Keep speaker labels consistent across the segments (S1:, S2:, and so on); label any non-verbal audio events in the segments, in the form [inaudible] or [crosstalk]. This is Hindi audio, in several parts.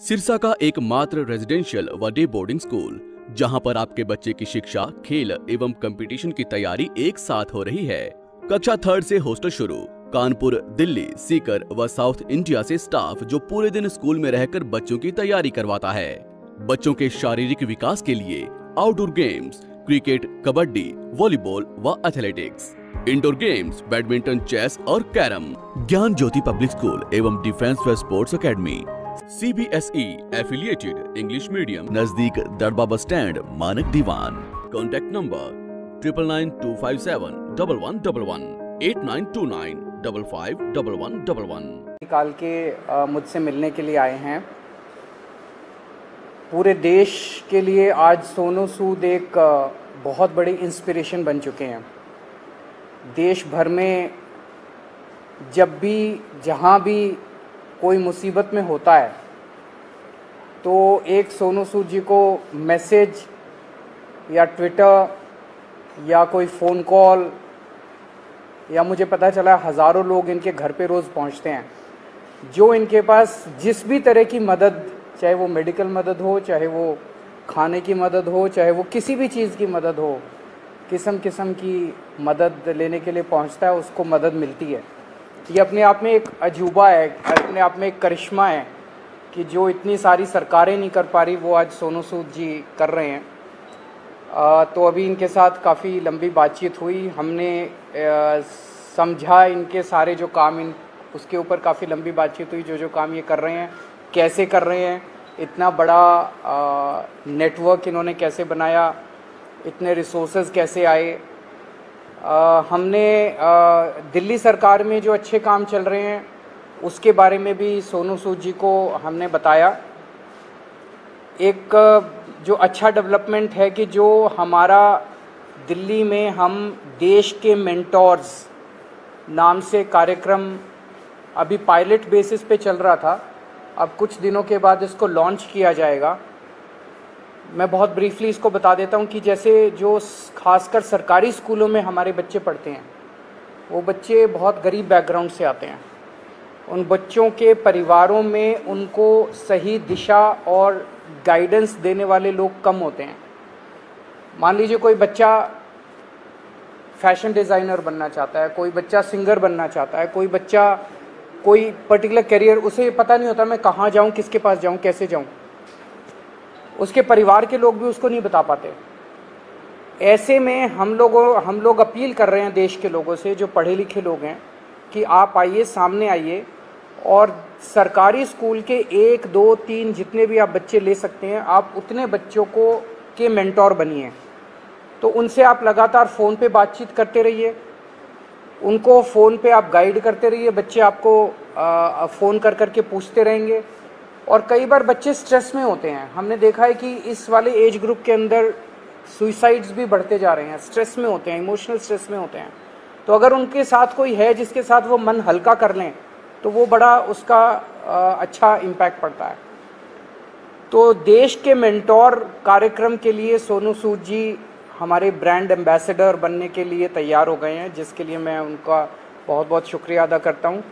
S1: सिरसा का एकमात्र रेजिडेंशियल व डे बोर्डिंग स्कूल जहाँ पर आपके बच्चे की शिक्षा, खेल एवं कंपटीशन की तैयारी एक साथ हो रही है। कक्षा थर्ड से हॉस्टल शुरू, कानपुर, दिल्ली, सीकर व साउथ इंडिया से स्टाफ जो पूरे दिन स्कूल में रहकर बच्चों की तैयारी करवाता है। बच्चों के शारीरिक विकास के लिए outdoor games cricket kabaddi volleyball व athletics indoor games badminton chess और carrom, Gyan Jyoti public school एवं डिफेंस व sports academy C B S E affiliated English medium नज़दीक Darba bus stand Manak Diwan. Contact number triple nine two five seven double one double one eight nine two nine double five double one double one
S2: निकाल के मुझसे मिलने के लिए आए हैं। पूरे देश के लिए आज सोनू सूद एक बहुत बड़ी इंस्पिरेशन बन चुके हैं। देश भर में जब भी जहाँ भी कोई मुसीबत में होता है तो एक सोनू सूद जी को मैसेज या ट्विटर या कोई फ़ोन कॉल या मुझे पता चला हज़ारों लोग इनके घर पे रोज़ पहुँचते हैं। जो इनके पास जिस भी तरह की मदद, चाहे वो मेडिकल मदद हो, चाहे वो खाने की मदद हो, चाहे वो किसी भी चीज़ की मदद हो किस्म किस्म की मदद लेने के लिए पहुँचता है, उसको मदद मिलती है। ये अपने आप में एक अजूबा है अपने आप में एक करिश्मा है कि जो इतनी सारी सरकारें नहीं कर पा रही वो आज सोनू सूद जी कर रहे हैं। आ, तो अभी इनके साथ काफ़ी लंबी बातचीत हुई। हमने समझा इनके सारे जो काम इन उसके ऊपर काफ़ी लंबी बातचीत हुई जो जो काम ये कर रहे हैं कैसे कर रहे हैं इतना बड़ा नेटवर्क इन्होंने कैसे बनाया इतने रिसोर्सेज कैसे आए हमने दिल्ली सरकार में जो अच्छे काम चल रहे हैं, उसके बारे में भी सोनू सूद जी को हमने बताया। एक, जो अच्छा डेवलपमेंट है कि जो हमारा दिल्ली में हम देश के मेंटोर्स नाम से कार्यक्रम अभी पायलट बेसिस पे चल रहा था। अब कुछ दिनों के बाद इसको लॉन्च किया जाएगा। मैं बहुत ब्रीफली इसको बता देता हूँ कि जैसे जो खासकर सरकारी स्कूलों में हमारे बच्चे पढ़ते हैं, वो बच्चे बहुत गरीब बैकग्राउंड से आते हैं। उन बच्चों के परिवारों में उनको सही दिशा और गाइडेंस देने वाले लोग कम होते हैं। मान लीजिए कोई बच्चा फ़ैशन डिज़ाइनर बनना चाहता है, कोई बच्चा सिंगर बनना चाहता है, कोई बच्चा कोई पर्टिकुलर करियर उसे पता नहीं होता मैं कहाँ जाऊँ, किसके पास जाऊँ, कैसे जाऊँ। उसके परिवार के लोग भी उसको नहीं बता पाते। ऐसे में हम लोगों, हम लोग अपील कर रहे हैं देश के लोगों से, जो पढ़े लिखे लोग हैं, कि आप आइए, सामने आइए, और सरकारी स्कूल के एक, दो, तीन जितने भी आप बच्चे ले सकते हैं, आप उतने बच्चों को, के मेंटोर बनिए। तो उनसे आप लगातार फ़ोन पे बातचीत करते रहिए, उनको फ़ोन पे आप गाइड करते रहिए, बच्चे आपको फ़ोन कर कर के पूछते रहेंगे। और कई बार बच्चे स्ट्रेस में होते हैं। हमने देखा है कि इस वाले एज ग्रुप के अंदर सुइसाइड्स भी बढ़ते जा रहे हैं। स्ट्रेस में होते हैं इमोशनल स्ट्रेस में होते हैं। तो अगर उनके साथ कोई है जिसके साथ वो मन हल्का कर लें तो वो बड़ा उसका आ, अच्छा इम्पैक्ट पड़ता है। तो देश के मेंटोर कार्यक्रम के लिए सोनू सूद जी हमारे ब्रांड एम्बेसडर बनने के लिए तैयार हो गए हैं जिसके लिए मैं उनका बहुत बहुत शुक्रिया अदा करता हूँ।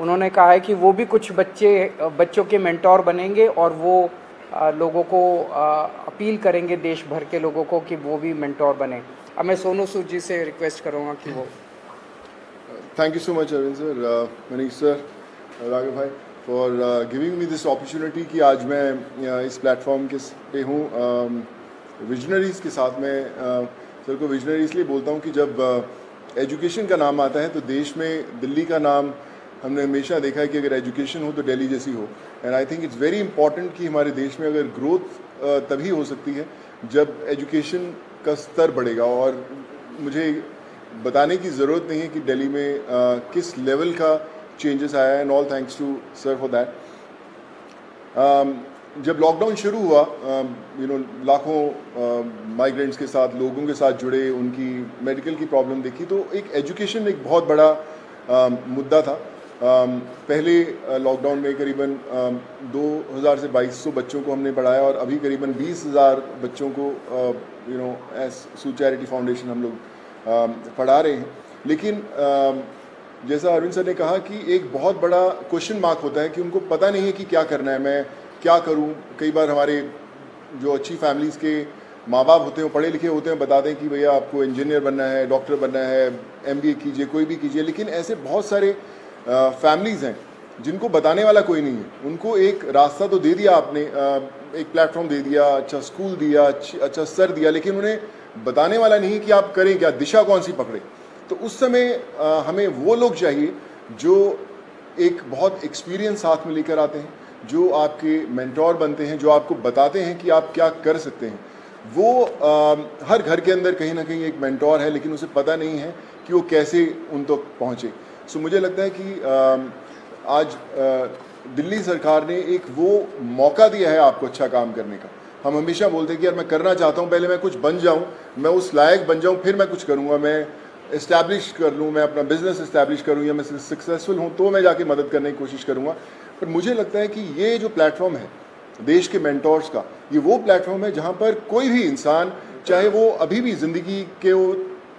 S2: उन्होंने कहा है कि वो भी कुछ बच्चे बच्चों के मेंटोर बनेंगे और वो लोगों को अपील करेंगे देश भर के लोगों को कि वो भी मेंटोर बने। अब मैं सोनू सूद जी से रिक्वेस्ट करूँगा कि वो।
S3: Thank you so much Arvind sir uh, sir Raghav भाई for giving me this opportunity कि आज मैं uh, इस प्लेटफॉर्म के पे हूँ। विजनरीज के साथ मैं uh, सर को विजनरी इसलिए बोलता हूँ कि जब एजुकेशन का नाम आता है तो देश में दिल्ली का नाम हमने हमेशा देखा है कि अगर एजुकेशन हो तो दिल्ली जैसी हो। And I think it's very important कि हमारे देश में अगर ग्रोथ तभी हो सकती है जब एजुकेशन का स्तर बढ़ेगा। और मुझे बताने की ज़रूरत नहीं है कि दिल्ली में uh, किस लेवल का चेंजेस आया and all thanks to sir for that जब लॉकडाउन शुरू हुआ यू नो लाखों माइग्रेंट्स के साथ लोगों के साथ जुड़े उनकी मेडिकल की प्रॉब्लम देखी तो एक एजुकेशन एक बहुत बड़ा uh, मुद्दा था। um, पहले लॉकडाउन में करीबन दो हज़ार से बाईस सौ बच्चों को हमने पढ़ाया और अभी करीबन बीस हज़ार बच्चों को you know S Sue charity foundation हम लोग um, पढ़ा रहे हैं। लेकिन um, जैसा अरविंद सर ने कहा कि एक बहुत बड़ा क्वेश्चन मार्क होता है कि उनको पता नहीं है कि क्या करना है मैं क्या करूँ। कई बार हमारे जो अच्छी फैमिलीज़ के माँ बाप होते हैं पढ़े लिखे होते हैं बता दें कि भैया आपको इंजीनियर बनना है डॉक्टर बनना है एमबीए कीजिए कोई भी कीजिए। लेकिन ऐसे बहुत सारे फैमिलीज़ हैं जिनको बताने वाला कोई नहीं है। उनको एक रास्ता तो दे दिया आपने एक प्लेटफॉर्म दे दिया अच्छा स्कूल दिया अच्छा सर दिया लेकिन उन्हें बताने वाला नहीं कि आप करें क्या दिशा कौन सी पकड़े। तो उस समय हमें वो लोग चाहिए जो एक बहुत एक्सपीरियंस साथ में लेकर आते हैं जो आपके मेंटोर बनते हैं जो आपको बताते हैं कि आप क्या कर सकते हैं। वो आ, हर घर के अंदर कहीं ना कहीं एक मेंटोर है लेकिन उसे पता नहीं है कि वो कैसे उन तक तो पहुँचे। सो मुझे लगता है कि आज दिल्ली सरकार ने एक वो मौका दिया है आपको अच्छा काम करने का। हम हमेशा बोलते हैं कि यार मैं करना चाहता हूँ, पहले मैं कुछ बन जाऊँ, मैं उस लायक बन जाऊँ, फिर मैं कुछ करूँगा, मैं इस्टेब्लिश कर लूँ, मैं अपना बिज़नेस इस्टेब्लिश करूँ, या मैं सक्सेसफुल हूँ तो मैं जाके मदद करने की कोशिश करूँगा। पर मुझे लगता है कि ये जो प्लेटफॉर्म है, देश के मैंटोर्स का, ये वो प्लेटफॉर्म है जहाँ पर कोई भी इंसान, चाहे वो अभी भी ज़िंदगी के वो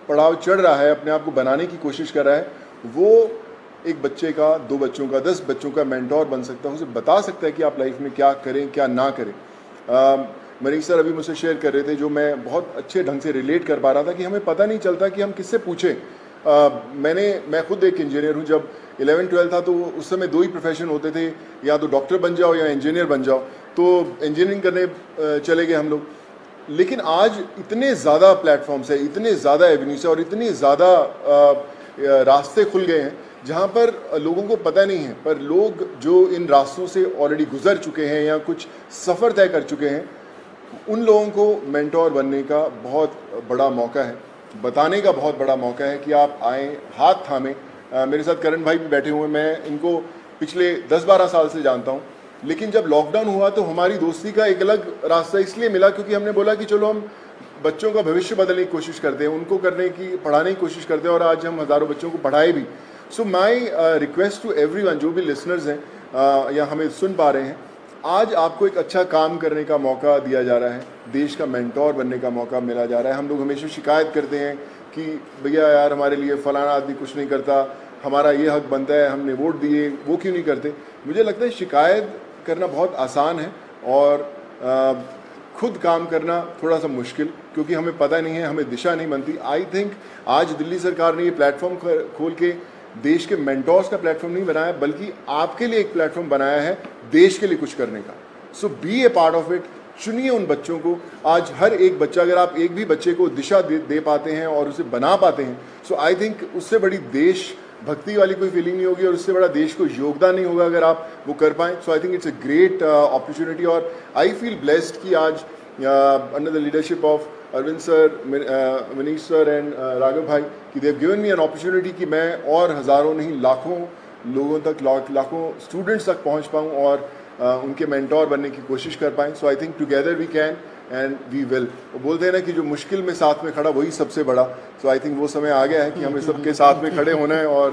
S3: पड़ाव चढ़ रहा है, अपने आप को बनाने की कोशिश कर रहा है वो एक बच्चे का, दो बच्चों का, दस बच्चों का मैंटोर बन सकता है उसे बता सकता है कि आप लाइफ में क्या करें, क्या ना करें। मनीष सर अभी मुझसे शेयर कर रहे थे, जो मैं बहुत अच्छे ढंग से रिलेट कर पा रहा था कि हमें पता नहीं चलता कि हम किससे पूछें। मैंने, मैं खुद एक इंजीनियर हूँ, जब इलेवन ट्वेल्थ था तो उस समय दो ही प्रोफेशन होते थे, या तो डॉक्टर बन जाओ या इंजीनियर बन जाओ तो इंजीनियरिंग करने चले गए हम लोग। लेकिन आज इतने ज़्यादा प्लेटफॉर्म्स है, इतने ज़्यादा एवेन्यूज है और इतनी ज़्यादा रास्ते खुल गए हैं, जहाँ पर लोगों को पता नहीं है, पर लोग जो इन रास्तों से ऑलरेडी गुजर चुके हैं या कुछ सफ़र तय कर चुके हैं, उन लोगों को मेंटोर बनने का बहुत बड़ा मौका है। बताने का बहुत बड़ा मौका है कि आप आए, हाथ थामें। मेरे साथ करण भाई भी बैठे हुए मैं इनको पिछले 10-12 साल से जानता हूँ, लेकिन जब लॉकडाउन हुआ तो हमारी दोस्ती का एक अलग रास्ता इसलिए मिला क्योंकि हमने बोला कि चलो हम बच्चों का भविष्य बदलने की कोशिश करते हैं उनको करने की पढ़ाने की कोशिश करते हैं और आज हम हज़ारों बच्चों को पढ़ाए भी। So my request to every जो भी लिसनर्स हैं uh, या हमें सुन पा रहे हैं आज आपको एक अच्छा काम करने का मौका दिया जा रहा है। देश का मेंटोर बनने का मौका मिला जा रहा है। हम लोग हमेशा शिकायत करते हैं कि भैया यार हमारे लिए फलाना आदमी कुछ नहीं करता हमारा ये हक बनता है हमने वोट दिए वो क्यों नहीं करते? मुझे लगता है शिकायत करना बहुत आसान है और आ, खुद काम करना थोड़ा सा मुश्किल क्योंकि हमें पता नहीं है हमें दिशा नहीं बनती। आई थिंक आज दिल्ली सरकार ने ये प्लेटफॉर्म खोल के देश के मेंटोर्स का प्लेटफॉर्म नहीं बनाया बल्कि आपके लिए एक प्लेटफॉर्म बनाया है देश के लिए कुछ करने का। So be a part of it चुनिए उन बच्चों को। आज हर एक बच्चा अगर आप एक भी बच्चे को दिशा दे, दे पाते हैं और उसे बना पाते हैं सो आई थिंक उससे बड़ी देश भक्ति वाली कोई फीलिंग नहीं होगी और उससे बड़ा देश को योगदान नहीं होगा अगर आप वो कर पाएँ। So I think it's a great opportunity और आई फील ब्लेस्ड कि आज under the leadership of Arvind sir Manish sir and Raghav भाई कि they've given me an opportunity कि मैं और हज़ारों नहीं लाखों लोगों तक लाखों स्टूडेंट्स तक पहुँच पाऊँ और uh, उनके मेंटोर बनने की कोशिश कर पाएँ। So I think together we can and we will बोलते हैं ना कि जो मुश्किल में साथ में खड़ा वही सबसे बड़ा। सो आई थिंक वो समय आ गया है कि हमें सबके साथ में खड़े होना है और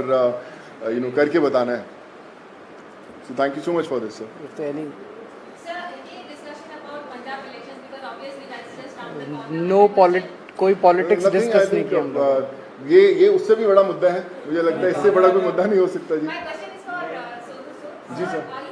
S3: यू uh, नो करके बताना है। So thank you so much for this sir
S2: no पॉलिट कोई पॉलिटिक्स डिस्कस नहीं किया
S3: uh, ये ये उससे भी बड़ा मुद्दा है। मुझे लगता है इससे बड़ा कोई मुद्दा नहीं हो सकता जी। Uh, जी सर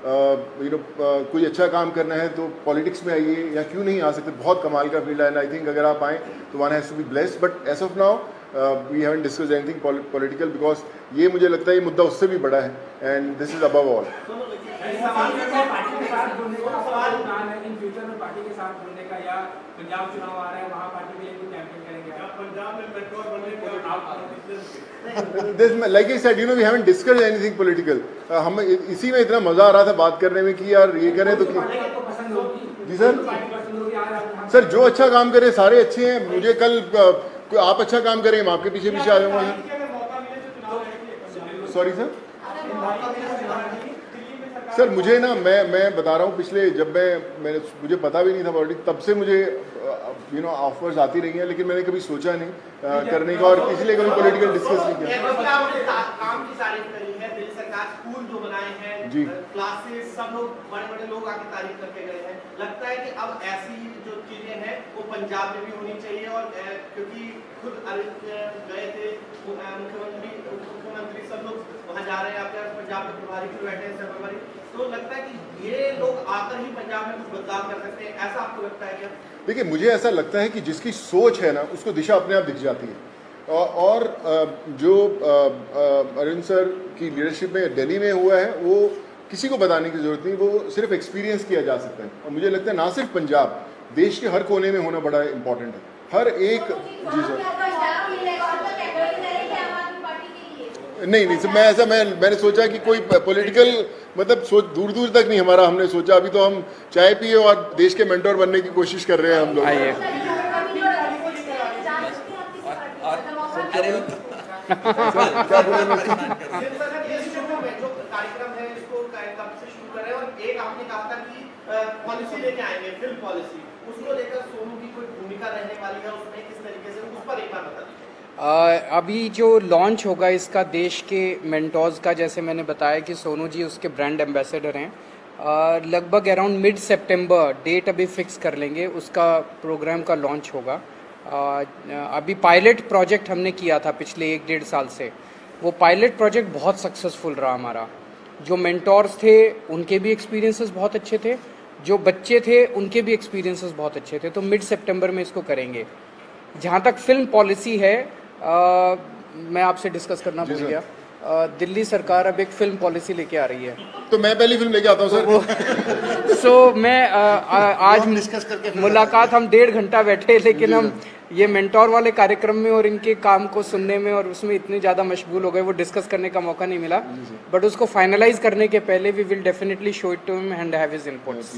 S3: यू नो कोई अच्छा काम करना है तो पॉलिटिक्स में आइए या क्यों नहीं आ सकते? बहुत कमाल का फ़ील्ड है आई थिंक अगर आप आएँ तो one has to be blessed but as of now we haven't discuss anything political because ये मुझे लगता है ये मुद्दा उससे भी बड़ा है and this is above all Punjab चुनाव आ रहा है, वहाँ पार्टी के लिए बनने like I said, you know, we haven't discussed anything political. Uh, हम इसी में इतना मज़ा आ रहा था बात करने में कि यार ये करें तो जी सर? सर जो अच्छा काम करे सारे अच्छे हैं। मुझे कल आप अच्छा काम करें मैं आपके पीछे पीछे आ जाऊँगा। सॉरी सर सर मुझे ना मैं मैं बता रहा हूँ पिछले जब मैं मैंने मुझे पता भी नहीं था पॉलिटिक्स तब से मुझे यू नो ऑफर्स आती रही हैं लेकिन मैंने कभी सोचा नहीं आ, करने का और किसी कभी पॉलिटिकल डिस्कस नहीं किया।
S4: अब ऐसी जो चीज़ें हैं वो पंजाब में भी होनी चाहिए और खुद गए थे मुख्यमंत्री सब लोग वहाँ जा रहे हैं पंजाब प्रभारी बैठे हैं? तो लगता है कि ये आकर ही पंजाब में कुछ बदलाव कर सकते हैं ऐसा आपको लगता है क्या?
S3: देखिए मुझे ऐसा लगता है कि जिसकी सोच है ना उसको दिशा अपने आप दिख जाती है। और- जो अरविंद सर की लीडरशिप में दिल्ली में हुआ है वो किसी को बताने की ज़रूरत नहीं वो सिर्फ़ एक्सपीरियंस किया जा सकता है। और मुझे लगता है ना सिर्फ़ पंजाब देश के हर कोने में होना बड़ा इंपॉर्टेंट है। हर एक जी सर। नहीं नहीं सर मैं ऐसा मैं मैंने सोचा कि कोई पॉलिटिकल मतलब सोच दूर दूर तक नहीं हमारा हमने सोचा अभी तो हम चाय पिए और देश के मेंटोर बनने की कोशिश कर रहे हैं हम लोग।
S2: आइए।
S3: क्या बोले मैं
S4: फिर सर ये शुरू में जो कार्यक्रम है इसको क- कब से शुरू करें और एक आपने कहा था कि पॉलिसी लेके आएँगे फ़िल्म पॉलिसी उसको लेकर सोनू की कोई भूमिका रहने वाली है उसमें किस तरीके से उस पर एक बार बता दीजिए।
S2: अभी जो लॉन्च होगा इसका देश के मेंटोर्स का, जैसे मैंने बताया कि सोनू जी उसके ब्रांड एम्बेसडर हैं। लगभग अराउंड मिड सितंबर डेट अभी फिक्स कर लेंगे, उसका प्रोग्राम का लॉन्च होगा। अभी पायलट प्रोजेक्ट हमने किया था पिछले एक डेढ़ साल से। वो पायलट प्रोजेक्ट बहुत सक्सेसफुल रहा हमारा। जो मेंटोर्स थे, उनके भी एक्सपीरियंसेस बहुत अच्छे थे। जो बच्चे थे, उनके भी एक्सपीरियंसेस बहुत अच्छे थे। तो मिड सितंबर में इसको करेंगे। जहाँ तक फ़िल्म पॉलिसी है मैं आपसे डिस्कस करना भूल गया। दिल्ली सरकार अब एक फ़िल्म पॉलिसी लेके आ रही है।
S3: तो मैं पहली फ़िल्म लेके आता हूँ सर।
S2: सो [laughs] मैं अ, अ, आज मुलाकात हम डेढ़ घंटा बैठे लेकिन हम ये मेंटोर वाले कार्यक्रम में और इनके काम को सुनने में और उसमें इतने ज़्यादा मशगूल हो गए वो डिस्कस करने का मौका नहीं मिला। बट उसको फाइनलाइज करने के पहले we will definitely show it to him and have his inputs